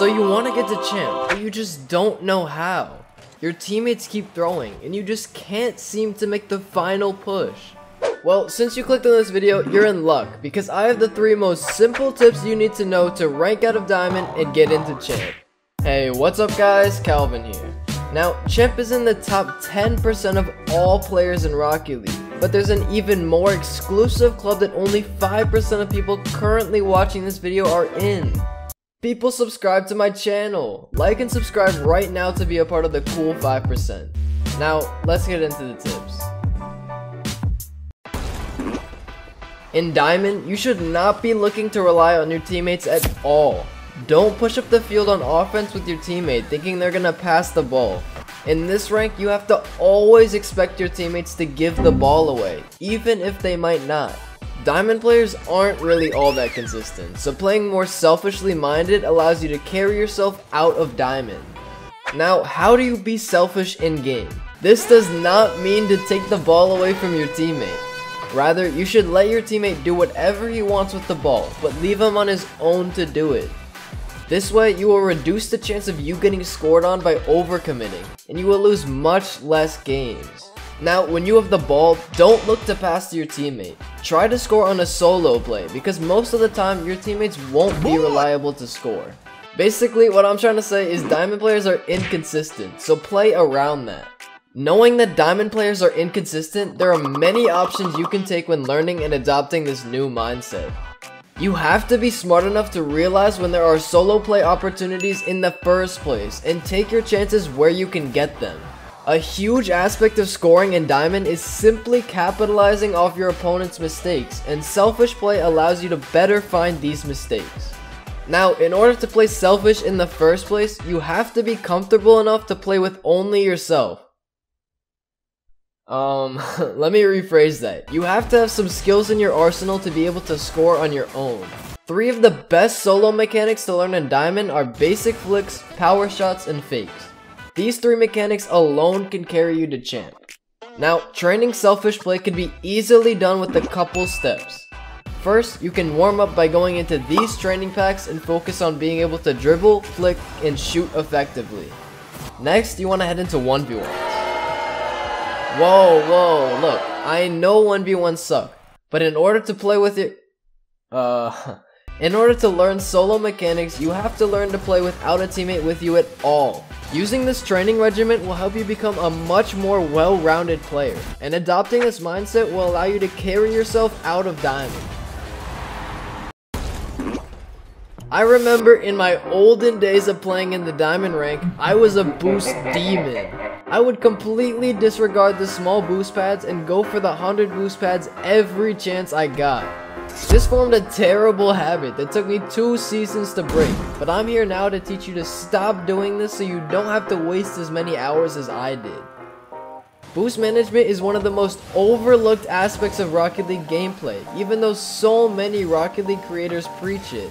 So you want to get to champ, but you just don't know how. Your teammates keep throwing, and you just can't seem to make the final push. Well, since you clicked on this video, you're in luck, because I have the three most simple tips you need to know to rank out of Diamond and get into Champ. Hey, what's up guys? Calvin here. Now, Champ is in the top 10% of all players in Rocket League, but there's an even more exclusive club that only 5% of people currently watching this video are in. People subscribe to my channel. Like and subscribe right now to be a part of the cool 5%. Now, let's get into the tips. In Diamond, you should not be looking to rely on your teammates at all. Don't push up the field on offense with your teammate thinking they're gonna pass the ball. In this rank, you have to always expect your teammates to give the ball away, even if they might not. Diamond players aren't really all that consistent, so playing more selfishly minded allows you to carry yourself out of Diamond. Now, how do you be selfish in game? This does not mean to take the ball away from your teammate. Rather, you should let your teammate do whatever he wants with the ball, but leave him on his own to do it. This way, you will reduce the chance of you getting scored on by overcommitting, and you will lose much less games. Now, when you have the ball, don't look to pass to your teammate. Try to score on a solo play, because most of the time, your teammates won't be reliable to score. Basically, what I'm trying to say is diamond players are inconsistent, so play around that. Knowing that diamond players are inconsistent, there are many options you can take when learning and adopting this new mindset. You have to be smart enough to realize when there are solo play opportunities in the first place and take your chances where you can get them. A huge aspect of scoring in Diamond is simply capitalizing off your opponent's mistakes, and selfish play allows you to better find these mistakes. Now, in order to play selfish in the first place, you have to be comfortable enough to play with only yourself. Um, let me rephrase that. You have to have some skills in your arsenal to be able to score on your own. Three of the best solo mechanics to learn in Diamond are basic flicks, power shots, and fakes. These three mechanics alone can carry you to champ. Now, training selfish play can be easily done with a couple steps. First, you can warm up by going into these training packs and focus on being able to dribble, flick, and shoot effectively. Next, you want to head into 1v1. Whoa, whoa, look, I know 1v1 suck, but in order to play with it, uh, in order to learn solo mechanics, you have to learn to play without a teammate with you at all. Using this training regimen will help you become a much more well-rounded player, and adopting this mindset will allow you to carry yourself out of Diamond. I remember in my olden days of playing in the Diamond rank, I was a boost demon. I would completely disregard the small boost pads and go for the 100 boost pads every chance I got. This formed a terrible habit that took me two seasons to break, but I'm here now to teach you to stop doing this so you don't have to waste as many hours as I did. Boost management is one of the most overlooked aspects of Rocket League gameplay, even though so many Rocket League creators preach it.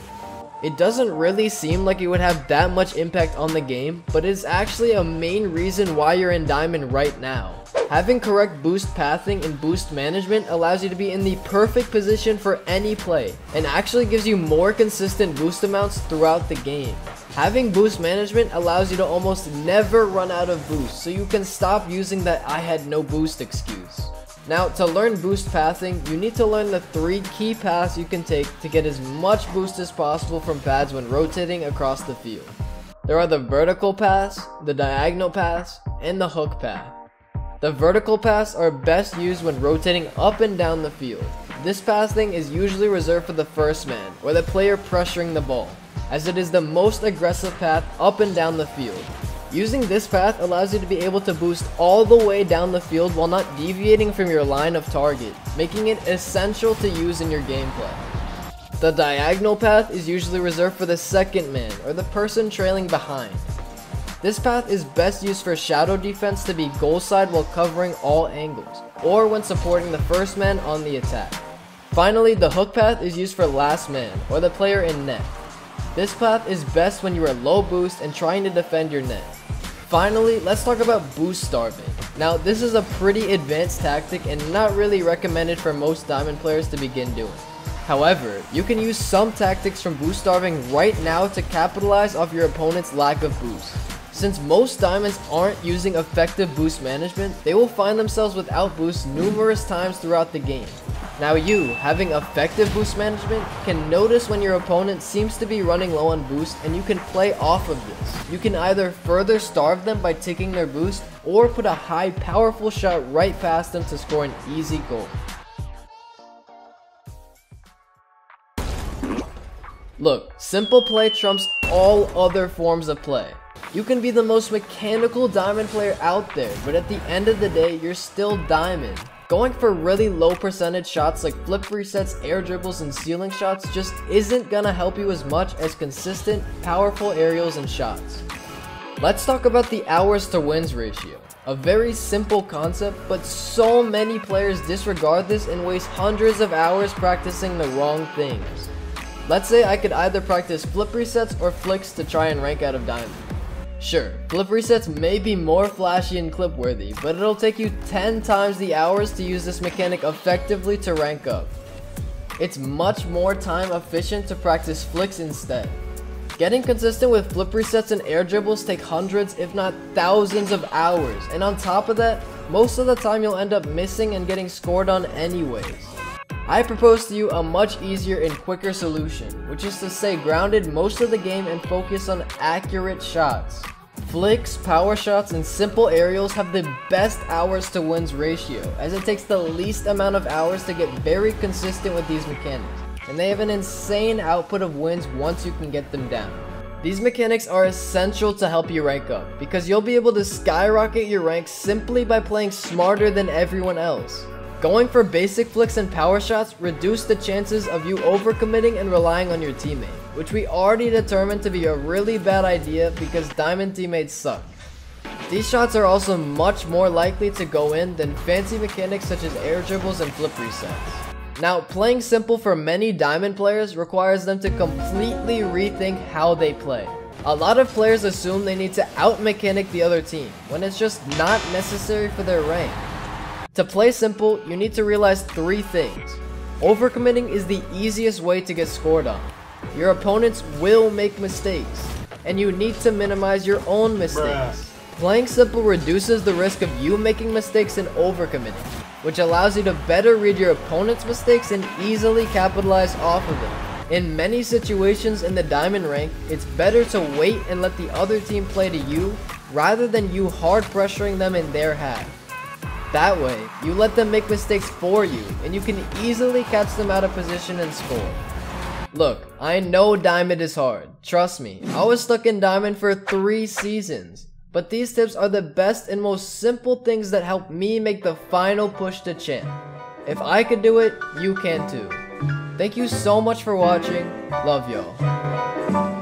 It doesn't really seem like it would have that much impact on the game, but it is actually a main reason why you're in Diamond right now. Having correct boost pathing and boost management allows you to be in the perfect position for any play, and actually gives you more consistent boost amounts throughout the game. Having boost management allows you to almost never run out of boost, so you can stop using that I had no boost excuse. Now, to learn boost pathing, you need to learn the three key paths you can take to get as much boost as possible from pads when rotating across the field. There are the vertical paths, the diagonal paths, and the hook path. The vertical pass are best used when rotating up and down the field. This pathing is usually reserved for the first man, or the player pressuring the ball, as it is the most aggressive path up and down the field. Using this path allows you to be able to boost all the way down the field while not deviating from your line of target, making it essential to use in your gameplay. The diagonal path is usually reserved for the second man, or the person trailing behind. This path is best used for shadow defense to be goal side while covering all angles, or when supporting the first man on the attack. Finally, the hook path is used for last man, or the player in net. This path is best when you are low boost and trying to defend your net. Finally, let's talk about boost starving. Now, this is a pretty advanced tactic and not really recommended for most diamond players to begin doing. However, you can use some tactics from boost starving right now to capitalize off your opponent's lack of boost. Since most diamonds aren't using effective boost management, they will find themselves without boost numerous times throughout the game. Now you, having effective boost management, can notice when your opponent seems to be running low on boost and you can play off of this. You can either further starve them by taking their boost or put a high powerful shot right past them to score an easy goal. Look, simple play trumps all other forms of play. You can be the most mechanical diamond player out there, but at the end of the day, you're still diamond. Going for really low percentage shots like flip resets, air dribbles, and ceiling shots just isn't gonna help you as much as consistent, powerful aerials and shots. Let's talk about the hours to wins ratio. A very simple concept, but so many players disregard this and waste hundreds of hours practicing the wrong things. Let's say I could either practice flip resets or flicks to try and rank out of diamond. Sure, flip resets may be more flashy and clip worthy, but it'll take you 10 times the hours to use this mechanic effectively to rank up. It's much more time efficient to practice flicks instead. Getting consistent with flip resets and air dribbles take hundreds if not thousands of hours, and on top of that, most of the time you'll end up missing and getting scored on anyways. I propose to you a much easier and quicker solution, which is to stay grounded most of the game and focus on accurate shots. Flicks, power shots, and simple aerials have the best hours to wins ratio, as it takes the least amount of hours to get very consistent with these mechanics, and they have an insane output of wins once you can get them down. These mechanics are essential to help you rank up, because you'll be able to skyrocket your rank simply by playing smarter than everyone else. Going for basic flicks and power shots reduce the chances of you overcommitting and relying on your teammate, which we already determined to be a really bad idea because diamond teammates suck. These shots are also much more likely to go in than fancy mechanics such as air dribbles and flip resets. Now, playing simple for many diamond players requires them to completely rethink how they play. A lot of players assume they need to out-mechanic the other team, when it's just not necessary for their rank. To play simple, you need to realize three things. Overcommitting is the easiest way to get scored on. Your opponents will make mistakes, and you need to minimize your own mistakes. Bruh. Playing simple reduces the risk of you making mistakes and overcommitting, which allows you to better read your opponent's mistakes and easily capitalize off of them. In many situations in the diamond rank, it's better to wait and let the other team play to you rather than you hard pressuring them in their half. That way, you let them make mistakes for you, and you can easily catch them out of position and score. Look, I know Diamond is hard. Trust me, I was stuck in Diamond for 3 seasons. But these tips are the best and most simple things that help me make the final push to champ. If I could do it, you can too. Thank you so much for watching. Love y'all.